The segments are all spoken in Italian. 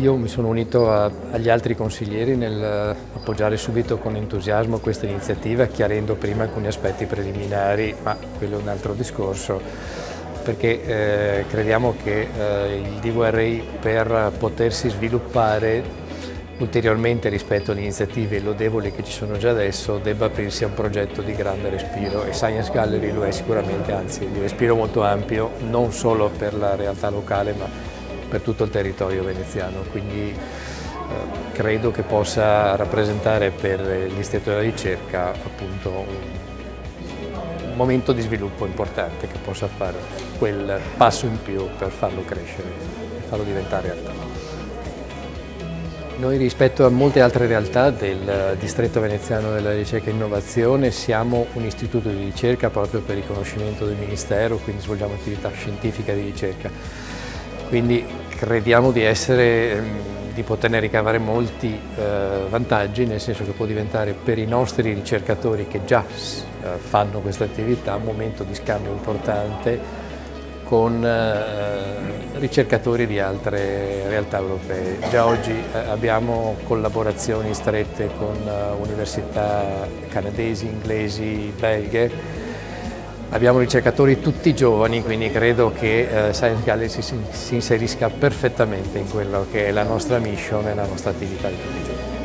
Io mi sono unito a, agli altri consiglieri nel appoggiare subito con entusiasmo questa iniziativa, chiarendo prima alcuni aspetti preliminari, ma quello è un altro discorso, perché eh, crediamo che eh, il DVRI per potersi sviluppare ulteriormente rispetto alle iniziative lodevoli che ci sono già adesso debba aprirsi a un progetto di grande respiro e Science Gallery lo è sicuramente, anzi di respiro molto ampio, non solo per la realtà locale ma per tutto il territorio veneziano, quindi eh, credo che possa rappresentare per l'Istituto della Ricerca appunto un, momento di sviluppo importante che possa fare quel passo in più per farlo crescere e farlo diventare realtà. Noi rispetto a molte altre realtà del distretto veneziano della ricerca e innovazione siamo un istituto di ricerca proprio per riconoscimento del Ministero, quindi svolgiamo attività scientifica di ricerca. Quindi crediamo di, essere, ehm, di poterne ricavare molti eh, vantaggi, nel senso che può diventare per i nostri ricercatori che già eh, fanno questa attività un momento di scambio importante con eh, ricercatori di altre realtà europee. Già oggi eh, abbiamo collaborazioni strette con eh, università canadesi, inglesi, belghe Abbiamo ricercatori tutti giovani, quindi credo che eh, Science Gallery si, si, inserisca perfettamente in quello che è la nostra mission e la nostra attività di tutti i giorni.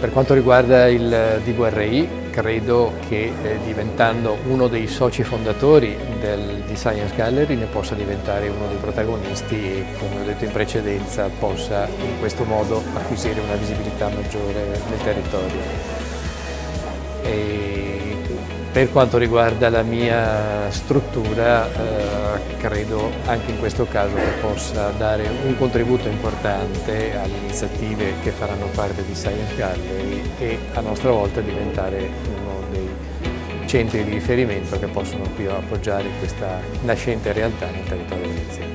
Per quanto riguarda il DVRI, credo che eh, diventando uno dei soci fondatori del, di Science Gallery ne possa diventare uno dei protagonisti e, come ho detto in precedenza, possa in questo modo acquisire una visibilità maggiore nel territorio. E per quanto riguarda la mia struttura, eh, credo anche in questo caso che possa dare un contributo importante alle iniziative che faranno parte di Science Gallery e a nostra volta diventare uno dei centri di riferimento che possono più appoggiare questa nascente realtà nel territorio veneziano.